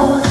어.